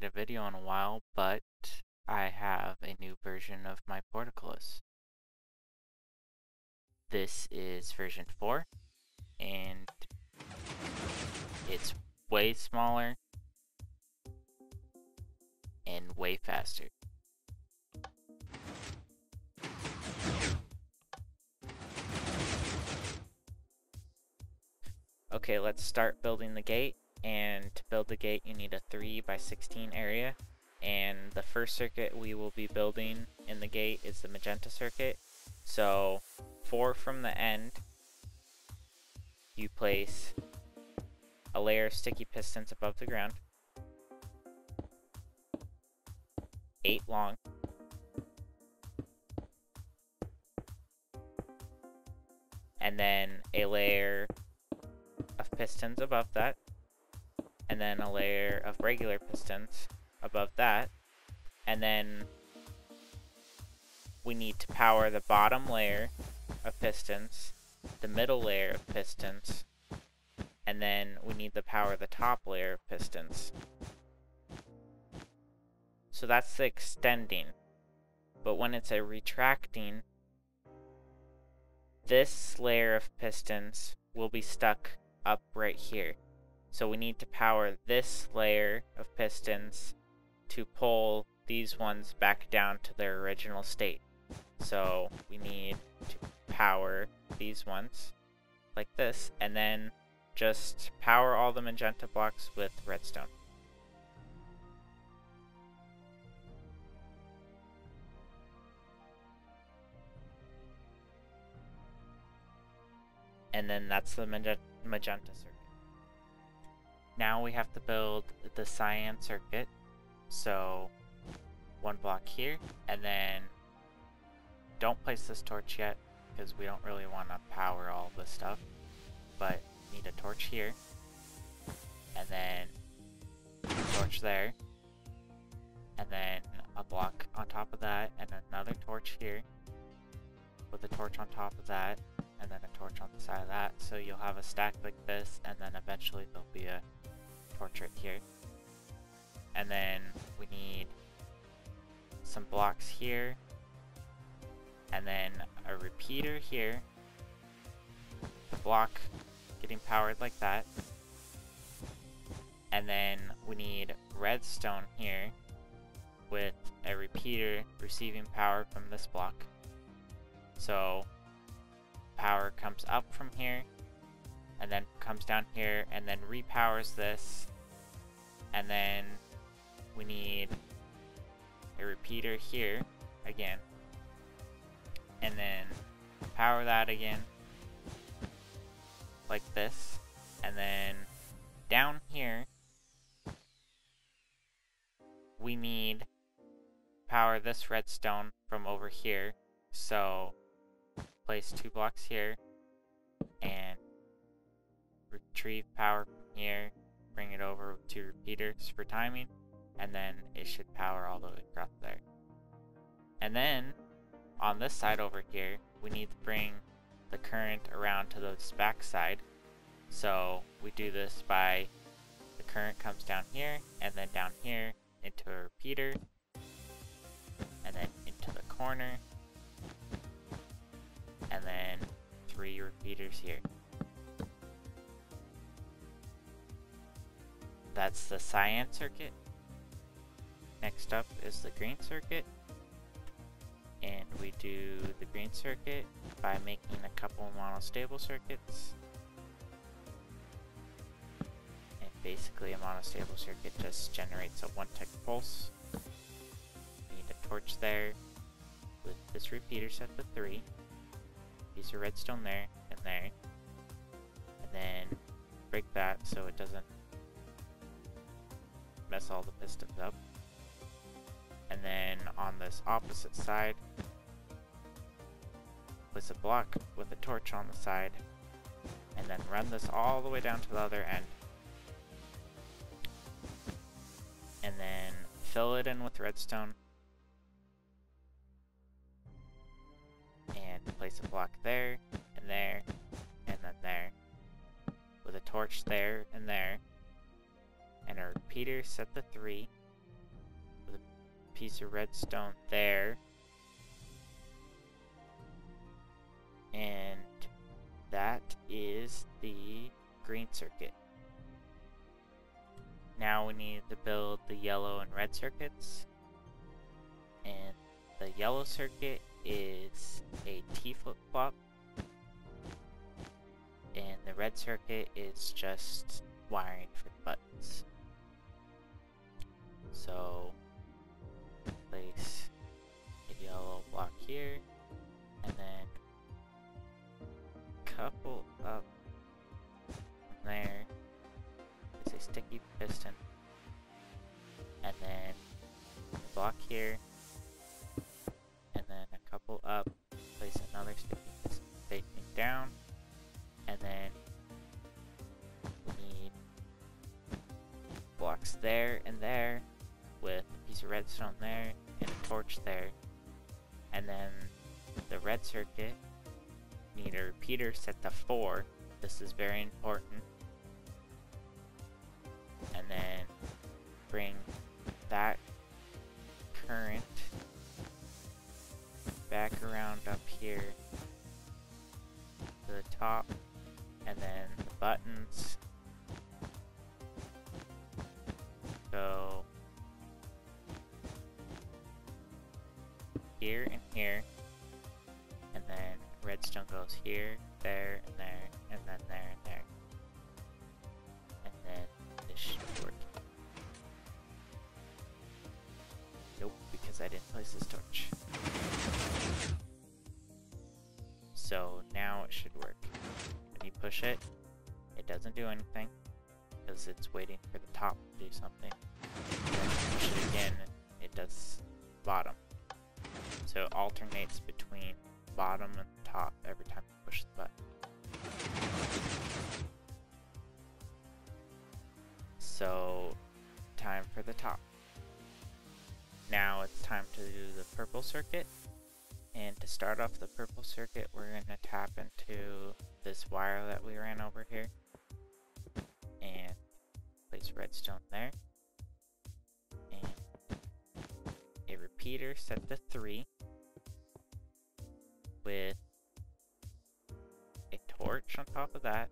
made a video in a while, but I have a new version of my portcullis. This is version 4, and it's way smaller and way faster. Okay, let's start building the gate. And to build the gate, you need a 3 by 16 area. And the first circuit we will be building in the gate is the magenta circuit. So, 4 from the end, you place a layer of sticky pistons above the ground. 8 long. And then a layer of pistons above that, and then a layer of regular pistons above that, and then we need to power the bottom layer of pistons, the middle layer of pistons, and then we need to power the top layer of pistons. So that's the extending. But when it's a retracting, this layer of pistons will be stuck up right here. So we need to power this layer of pistons to pull these ones back down to their original state. So we need to power these ones like this and then just power all the magenta blocks with redstone. And then that's the magenta circuit. Now we have to build the cyan circuit. So one block here, and then don't place this torch yet because we don't really want to power all this stuff. But need a torch here, and then a torch there, and then a block on top of that, and another torch here with a torch on top of that, and then a torch on the side of that. So you'll have a stack like this, and then eventually there'll be a. Then we need some blocks here, and then a repeater here. The block getting powered like that. And then we need redstone here with a repeater receiving power from this block. So power comes up from here and then comes down here and then repowers this and then we need a repeater here again. And then power that again like this. And then down here we need power this redstone from over here. So place two blocks here and retrieve power from here, bring it over to repeaters for timing, and then it should power all the way across there. And then on this side over here, we need to bring the current around to this back side. So we do this by the current comes down here and then down here into a repeater and then into the corner and then three repeaters here. That's the cyan circuit. Next up is the green circuit. And we do the green circuit by making a couple monostable circuits. And basically a monostable circuit just generates a one tick pulse. We need a torch there with this repeater set to 3 piece of redstone there and there. And then break that so it doesn't mess all the pistons up. And then on this opposite side, place a block with a torch on the side, and then run this all the way down to the other end. And then fill it in with redstone And place a block there, and there, and then there. With a torch there and there. And a repeater set to 3. Piece of redstone there. And that is the green circuit. Now we need to build the yellow and red circuits. And the yellow circuit is a T flip-flop. And the red circuit is just wiring for the buttons. So, block here, and then couple up there. Is a sticky piston, and then block here, circuit need a repeater set to 4. This is very important. And then bring that current back around up here to the top and then the buttons go here here and here, there, and there, and then there and there. And then this should work. Nope, because I didn't place this torch. So now it should work. When you push it, it doesn't do anything because it's waiting for the top to do something. Push it again, it does bottom. So it alternates between bottom and top every time So, time for the top. Now it's time to do the purple circuit. And to start off the purple circuit, we're going to tap into this wire that we ran over here. And place redstone there. And a repeater set to 3 with a torch on top of that,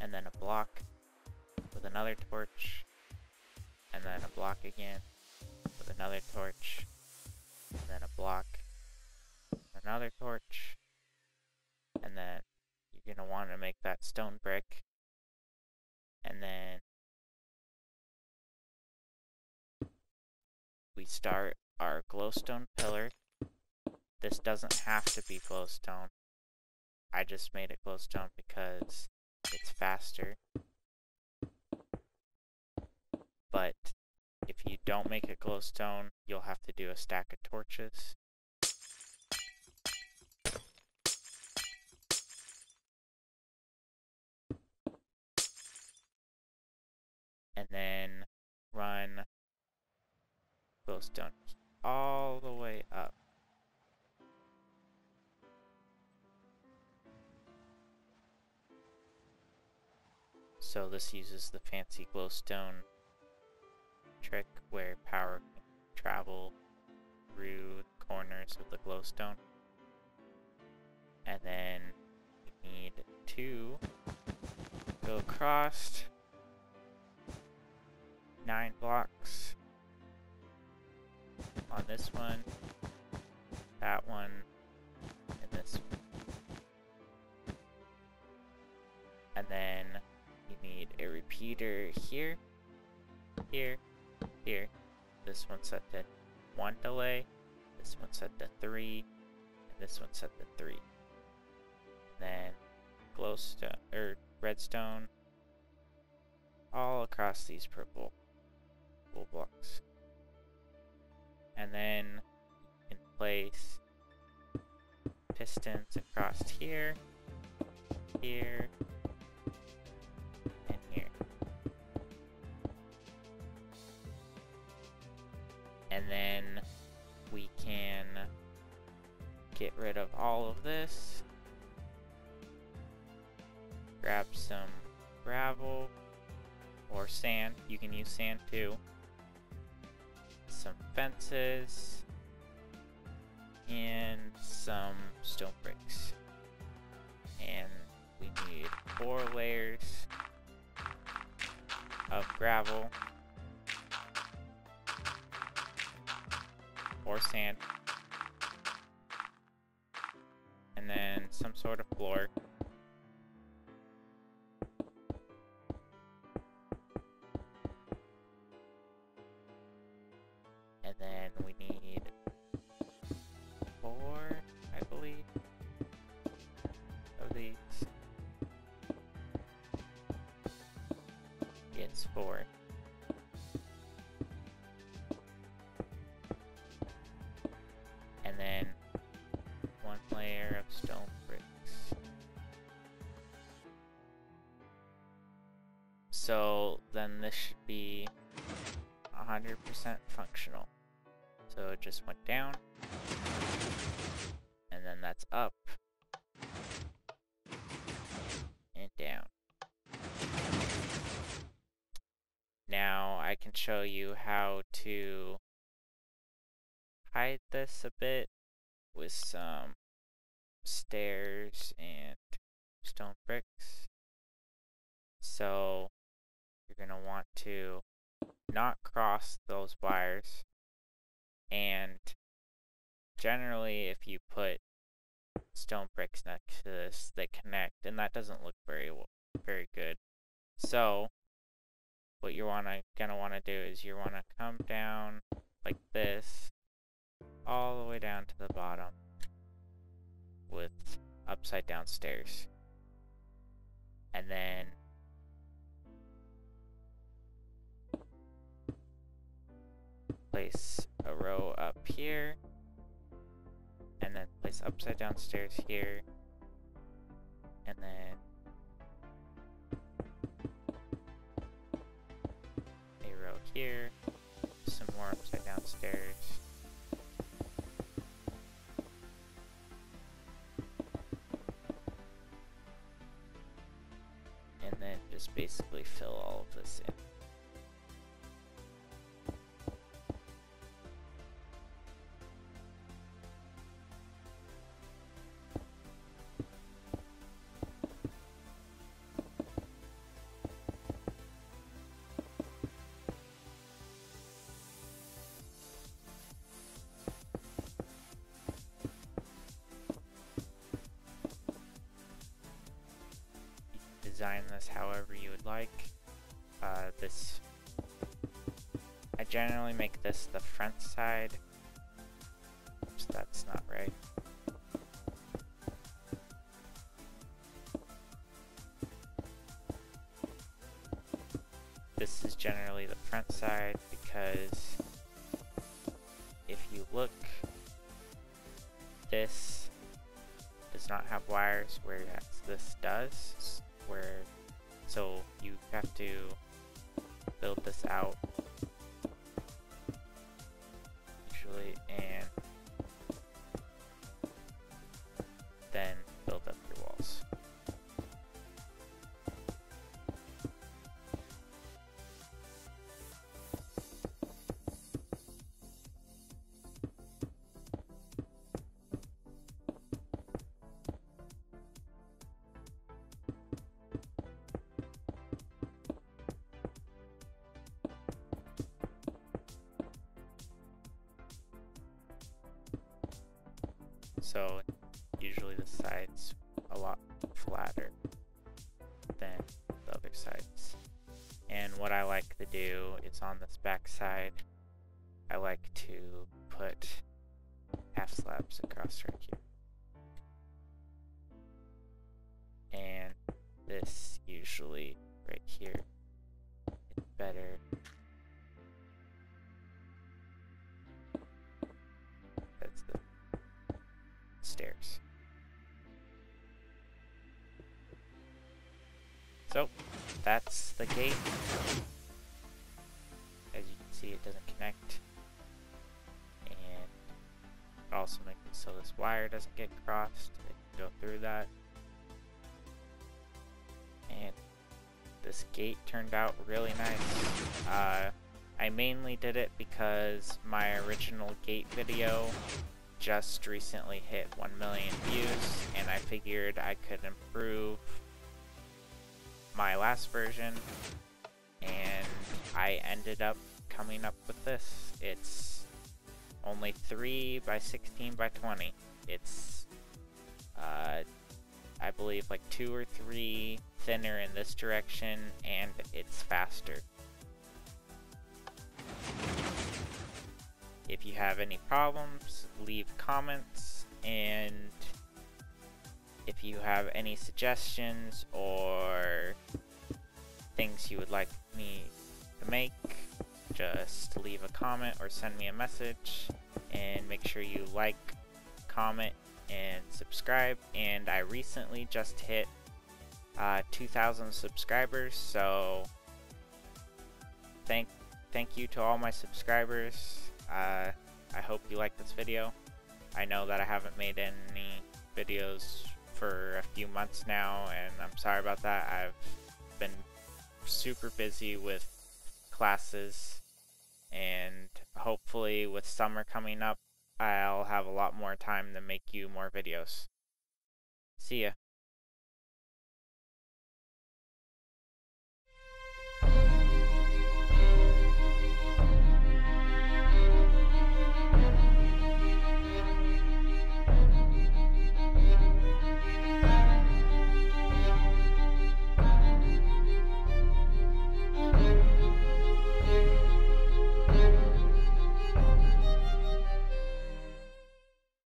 and then a block with another torch, and then a block again with another torch, and then a block, another torch, and then you're going to want to make that stone brick, and then we start our glowstone pillar this doesn't have to be glowstone. I just made it glowstone because it's faster. But if you don't make a glowstone, you'll have to do a stack of torches. And then run glowstone all the way up. So this uses the fancy glowstone trick where power can travel through the corners of the glowstone. And then we need to go across nine blocks on this one, that one, and this one. And then you need a repeater here, here, here. This one's set to 1 delay, this one's set to 3, and this one's set to 3. And then glowstone, or redstone, all across these purple blocks. And then can place pistons across here, here, then we can get rid of all of this. Grab some gravel or sand. You can use sand too. Some fences and some stone bricks. And we need four layers of gravel or sand. And then some sort of floor. And then we need four, I believe, be 100% functional. So it just went down. And then that's up. And down. Now I can show you how to hide this a bit with some stairs and stone bricks. So you're going to want to not cross those wires. And generally if you put stone bricks next to this they connect and that doesn't look very very good. So what you're wanna gonna want to do is you want to come down like this all the way down to the bottom with upside down stairs. And then place a row up here, and then place upside down stairs here, and then a row here, some more upside down stairs. And then just basically fill all of this in. Design this however you would like. Uh, this, I generally make this the front side. Oops, that's not right. This is generally the front side because if you look, this does not have wires, whereas this does where so you have to build this out So usually the side's a lot flatter than the other sides. And what I like to do is on this back side, I like to put half slabs across right here. And this usually right here, it's better that's the gate. As you can see, it doesn't connect. And also make it so this wire doesn't get crossed. It can go through that. And this gate turned out really nice. Uh, I mainly did it because my original gate video just recently hit 1 million views, and I figured I could improve my last version, and I ended up coming up with this. It's only 3 by 16 by 20. It's, uh, I believe like 2 or 3 thinner in this direction, and it's faster. If you have any problems, leave comments, and if you have any suggestions or things you would like me to make, just leave a comment or send me a message, and make sure you like, comment, and subscribe. And I recently just hit uh, 2,000 subscribers, so thank thank you to all my subscribers. Uh, I hope you like this video. I know that I haven't made any videos for a few months now, and I'm sorry about that. I've been super busy with classes, and hopefully with summer coming up, I'll have a lot more time to make you more videos. See ya.